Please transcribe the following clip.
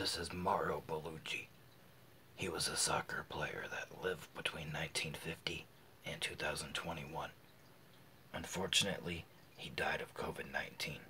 this is Mauro Bellugi. He was a soccer player that lived between 1950 and 2021. Unfortunately, he died of COVID 19